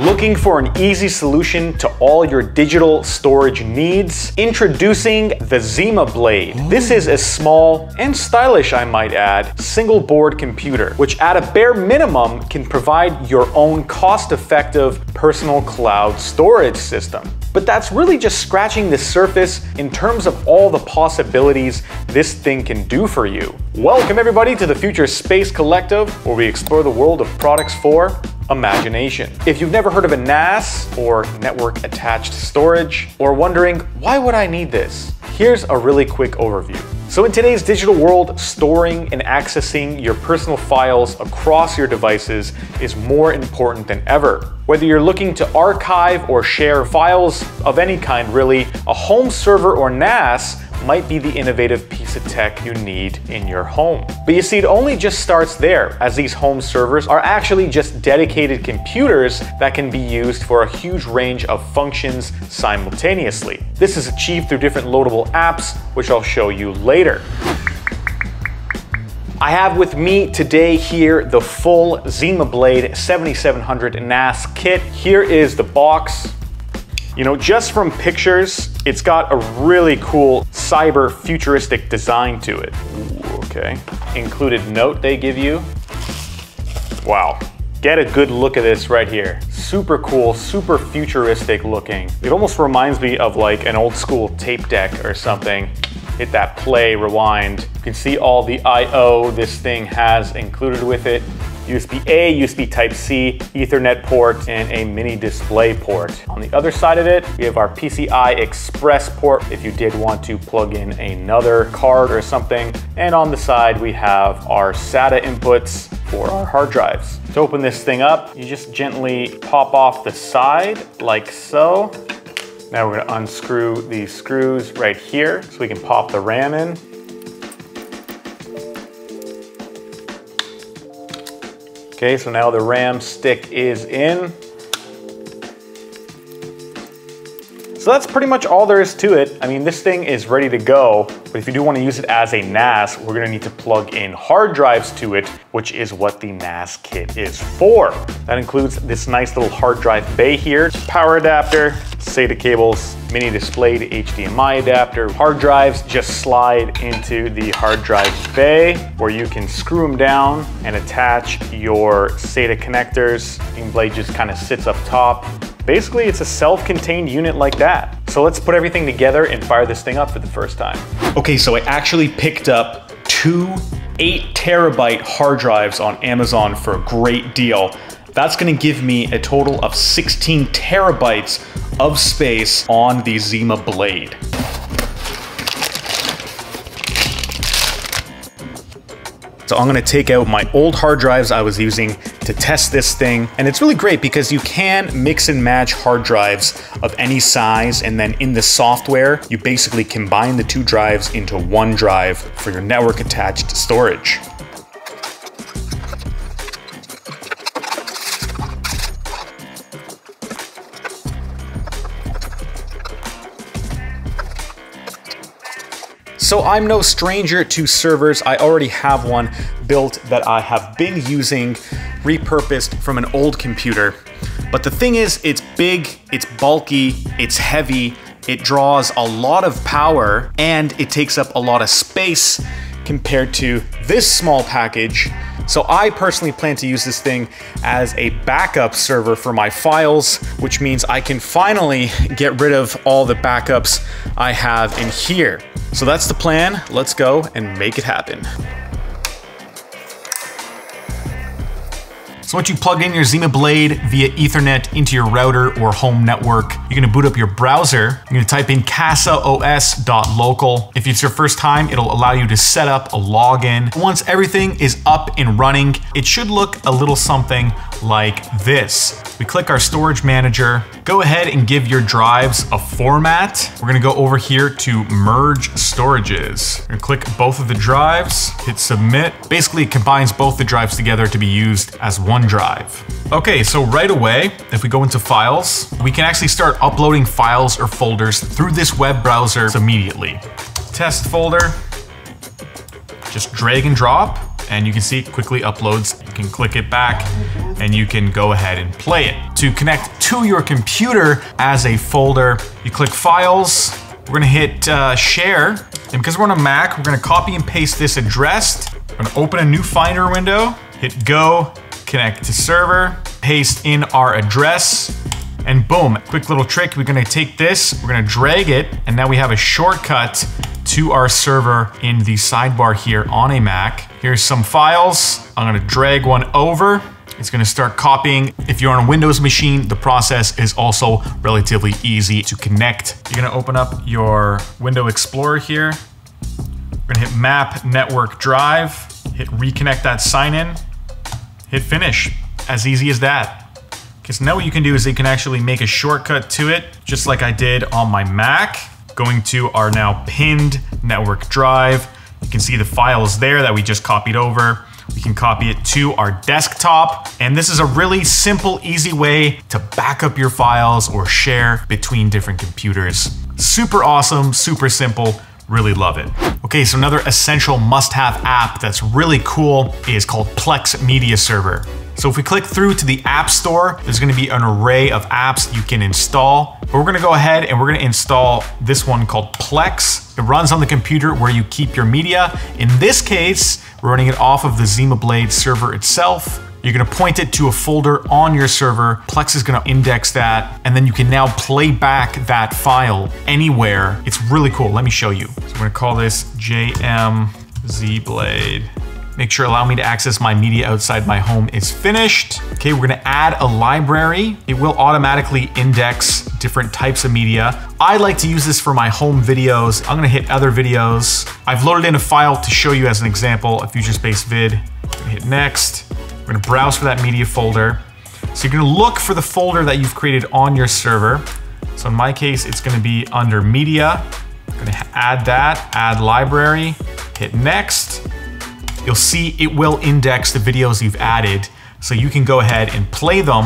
Looking for an easy solution to all your digital storage needs? Introducing the Zima Blade. This is a small and stylish, I might add, single board computer, which at a bare minimum can provide your own cost-effective personal cloud storage system. But that's really just scratching the surface in terms of all the possibilities this thing can do for you. Welcome everybody to the Future Space Collective, where we explore the world of products for imagination. If you've never heard of a NAS or network attached storage, or wondering, why would I need this? Here's a really quick overview. So in today's digital world, storing and accessing your personal files across your devices is more important than ever. Whether you're looking to archive or share files of any kind really, a home server or NAS might be the innovative piece of tech you need in your home. But you see, it only just starts there, as these home servers are actually just dedicated computers that can be used for a huge range of functions simultaneously. This is achieved through different loadable apps, which I'll show you later. I have with me today here the full Zima Blade 7700 NAS kit. Here is the box. You know, just from pictures, it's got a really cool cyber futuristic design to it. Ooh, okay. Included note they give you. Wow. Get a good look at this right here. Super cool, super futuristic looking. It almost reminds me of like an old school tape deck or something. Hit that play, rewind. You can see all the I.O. this thing has included with it. USB-A, USB Type-C, Ethernet port, and a mini display port. On the other side of it, we have our PCI Express port if you did want to plug in another card or something. And on the side, we have our SATA inputs for our hard drives. To open this thing up, you just gently pop off the side like so. Now we're gonna unscrew these screws right here so we can pop the RAM in. Okay, so now the RAM stick is in. So that's pretty much all there is to it. I mean, this thing is ready to go, but if you do want to use it as a NAS, we're gonna need to plug in hard drives to it, which is what the NAS kit is for. That includes this nice little hard drive bay here, power adapter, SATA cables, mini display to HDMI adapter. Hard drives just slide into the hard drive bay where you can screw them down and attach your SATA connectors. The blade just kind of sits up top. Basically, it's a self-contained unit like that. So let's put everything together and fire this thing up for the first time. Okay, so I actually picked up two eight terabyte hard drives on Amazon for a great deal. That's gonna give me a total of 16 terabytes of space on the Zima Blade. So I'm gonna take out my old hard drives I was using to test this thing. And it's really great because you can mix and match hard drives of any size. And then in the software, you basically combine the two drives into one drive for your network attached storage. So I'm no stranger to servers. I already have one built that I have been using, repurposed from an old computer. But the thing is, it's big, it's bulky, it's heavy, it draws a lot of power, and it takes up a lot of space compared to this small package so I personally plan to use this thing as a backup server for my files, which means I can finally get rid of all the backups I have in here. So that's the plan. Let's go and make it happen. So once you plug in your Zima Blade via ethernet into your router or home network, you're gonna boot up your browser. You're gonna type in casaos.local. If it's your first time, it'll allow you to set up a login. Once everything is up and running, it should look a little something like this. We click our storage manager, go ahead and give your drives a format. We're gonna go over here to merge storages. We're gonna click both of the drives, hit submit. Basically, it combines both the drives together to be used as one one drive. Okay, so right away, if we go into files, we can actually start uploading files or folders through this web browser immediately. Test folder, just drag and drop, and you can see it quickly uploads You can click it back and you can go ahead and play it. To connect to your computer as a folder, you click Files, we're gonna hit uh, Share, and because we're on a Mac, we're gonna copy and paste this address. I'm gonna open a new Finder window, hit Go, connect to server, paste in our address, and boom, quick little trick. We're gonna take this, we're gonna drag it, and now we have a shortcut to our server in the sidebar here on a Mac. Here's some files. I'm gonna drag one over. It's gonna start copying. If you're on a Windows machine, the process is also relatively easy to connect. You're gonna open up your Window Explorer here. We're gonna hit Map Network Drive, hit reconnect that sign in, hit finish. As easy as that. So now what you can do is you can actually make a shortcut to it, just like I did on my Mac. Going to our now pinned network drive. You can see the files there that we just copied over. We can copy it to our desktop. And this is a really simple, easy way to back up your files or share between different computers. Super awesome, super simple. Really love it. Okay, so another essential must-have app that's really cool is called Plex Media Server. So if we click through to the App Store, there's gonna be an array of apps you can install. But we're gonna go ahead and we're gonna install this one called Plex. It runs on the computer where you keep your media. In this case, we're running it off of the Zima Blade server itself. You're gonna point it to a folder on your server. Plex is gonna index that, and then you can now play back that file anywhere. It's really cool. Let me show you. So I'm gonna call this JM Z Make sure allow me to access my media outside my home is finished. Okay, we're gonna add a library. It will automatically index different types of media. I like to use this for my home videos. I'm gonna hit other videos. I've loaded in a file to show you as an example, a future space vid. hit next. We're gonna browse for that media folder. So you're gonna look for the folder that you've created on your server. So in my case, it's gonna be under media. I'm gonna add that, add library, hit next you'll see it will index the videos you've added so you can go ahead and play them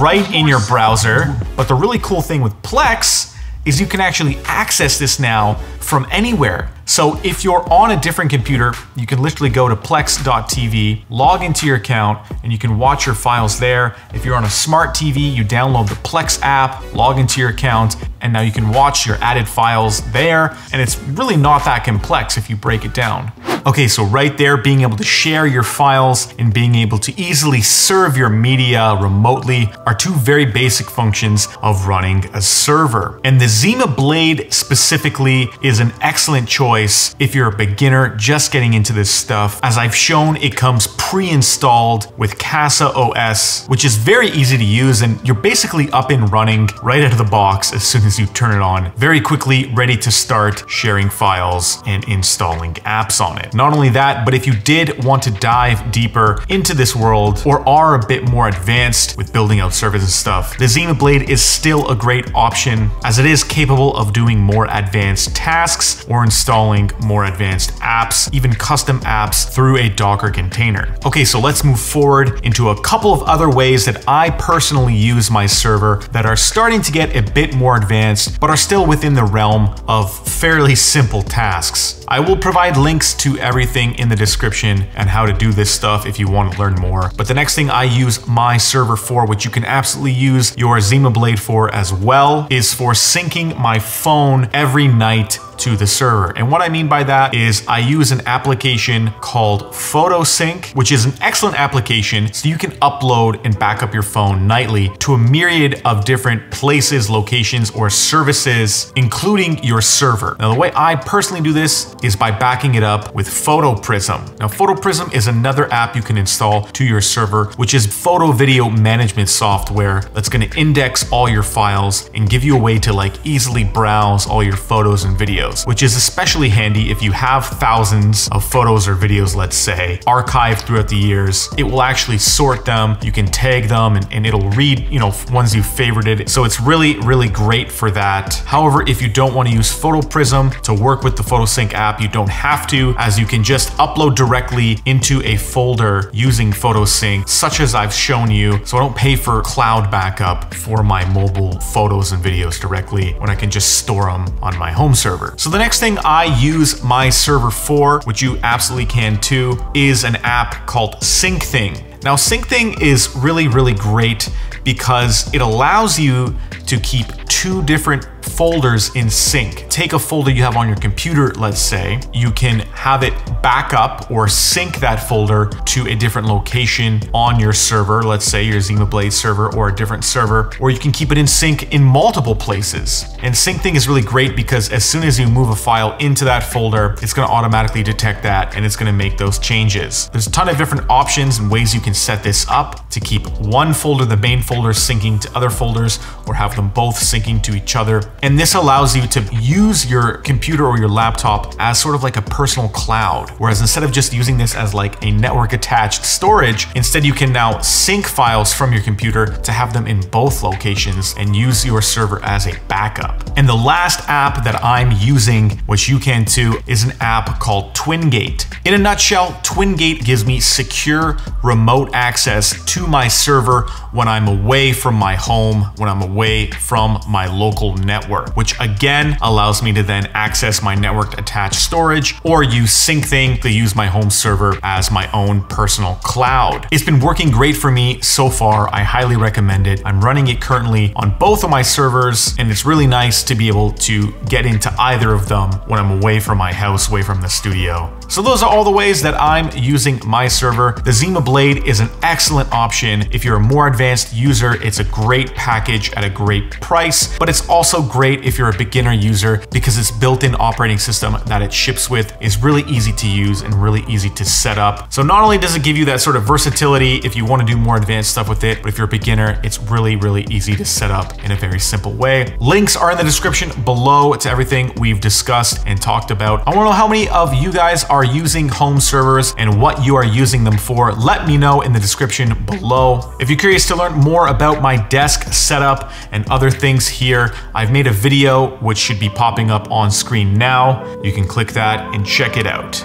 right in your browser. But the really cool thing with Plex is you can actually access this now from anywhere. So if you're on a different computer, you can literally go to plex.tv, log into your account, and you can watch your files there. If you're on a smart TV, you download the Plex app, log into your account, and now you can watch your added files there. And it's really not that complex if you break it down. Okay, so right there, being able to share your files and being able to easily serve your media remotely are two very basic functions of running a server. And the Zima Blade specifically is an excellent choice if you're a beginner just getting into this stuff. As I've shown, it comes pre-installed with Casa OS, which is very easy to use and you're basically up and running right out of the box as soon as you turn it on. Very quickly ready to start sharing files and installing apps on it. Not only that, but if you did want to dive deeper into this world or are a bit more advanced with building out servers and stuff, the Zima Blade is still a great option as it is capable of doing more advanced tasks or installing more advanced apps, even custom apps through a Docker container. Okay, so let's move forward into a couple of other ways that I personally use my server that are starting to get a bit more advanced, but are still within the realm of fairly simple tasks. I will provide links to everything in the description and how to do this stuff if you want to learn more. But the next thing I use my server for, which you can absolutely use your Zima Blade for as well, is for syncing my phone every night to the server. And what I mean by that is I use an application called PhotoSync, which is an excellent application so you can upload and back up your phone nightly to a myriad of different places, locations, or services, including your server. Now, the way I personally do this is by backing it up with PhotoPrism. Now, PhotoPrism is another app you can install to your server, which is photo video management software that's gonna index all your files and give you a way to like easily browse all your photos and videos videos, which is especially handy if you have thousands of photos or videos, let's say, archived throughout the years. It will actually sort them, you can tag them, and, and it'll read, you know, ones you've favorited. So it's really, really great for that. However, if you don't want to use PhotoPrism to work with the PhotoSync app, you don't have to, as you can just upload directly into a folder using PhotoSync, such as I've shown you. So I don't pay for cloud backup for my mobile photos and videos directly when I can just store them on my home server. So the next thing I use my server for, which you absolutely can too, is an app called SyncThing. Now, SyncThing is really, really great because it allows you to keep two different folders in sync. Take a folder you have on your computer, let's say, you can have it back up or sync that folder to a different location on your server, let's say your Zima Blade server or a different server, or you can keep it in sync in multiple places. And SyncThing is really great because as soon as you move a file into that folder, it's gonna automatically detect that and it's gonna make those changes. There's a ton of different options and ways you can set this up to keep one folder, the main folder, syncing to other folders or have them both syncing to each other. And this allows you to use your computer or your laptop as sort of like a personal cloud. Whereas instead of just using this as like a network attached storage, instead you can now sync files from your computer to have them in both locations and use your server as a backup. And the last app that I'm using, which you can too, is an app called TwinGate. In a nutshell, TwinGate gives me secure remote access to my server when I'm away from my home, when I'm away from my local network, which again allows me to then access my network attached storage or use SyncThing to use my home server as my own personal cloud. It's been working great for me so far. I highly recommend it. I'm running it currently on both of my servers and it's really nice to be able to get into either of them when I'm away from my house, away from the studio. So those are all the ways that I'm using my server. The Zima Blade is an excellent option. If you're a more advanced user, it's a great package at a great price, but it's also great if you're a beginner user because its built-in operating system that it ships with is really easy to use and really easy to set up. So not only does it give you that sort of versatility if you want to do more advanced stuff with it, but if you're a beginner, it's really, really easy to set up in a very simple way. Links are in the description below to everything we've discussed and talked about. I want to know how many of you guys are using home servers and what you are using them for. Let me know in the description below. If you're curious to learn more about my desk setup and other things here, I've made a video which should be popping up on screen now. You can click that and check it out.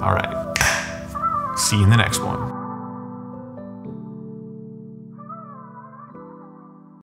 All right. See you in the next one.